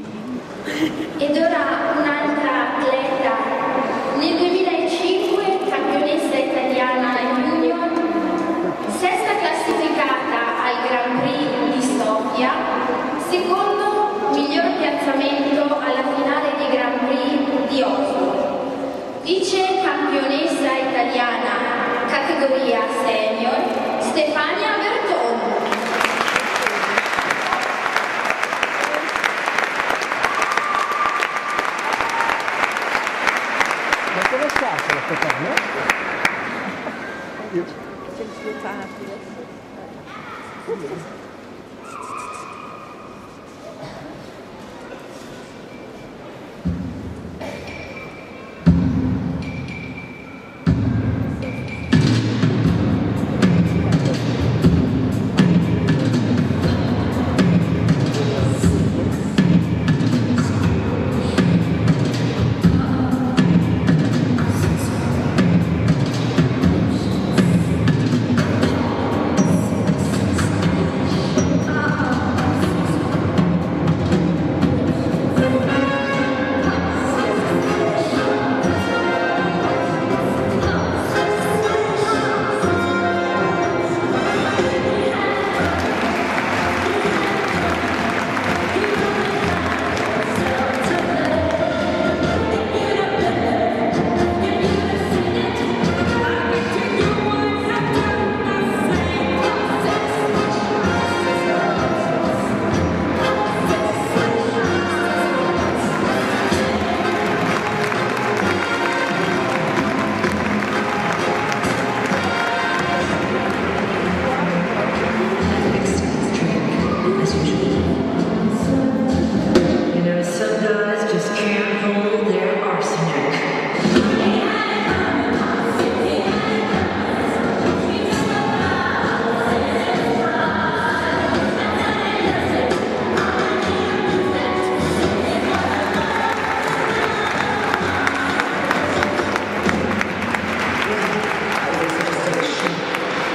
Ed ora un'altra atleta. Nel 2005 campionessa italiana junior, sesta classificata al Grand Prix di Sofia, secondo miglior piazzamento alla finale di Grand Prix di Oslo. Vice campionessa italiana categoria senior Stefania Bertone. piacciono queste canne. Io.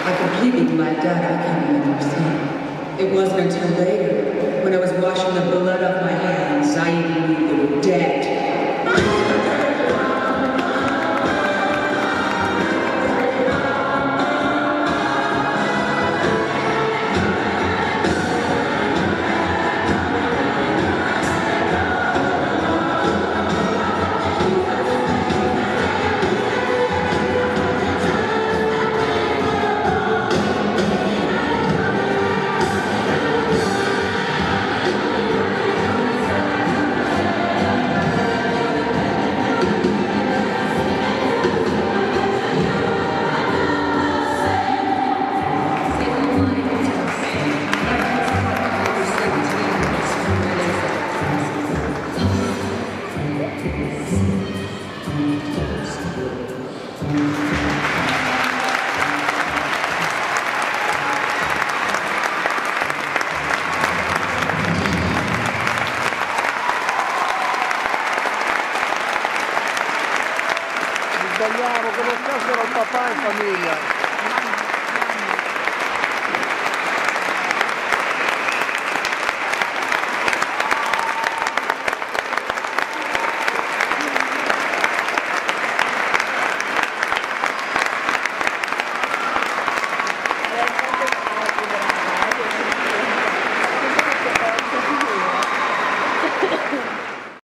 I completely blacked out. I can't even understand. It wasn't until later, when I was washing the blood off my hands, I Ci sbagliamo, come era il papà in famiglia?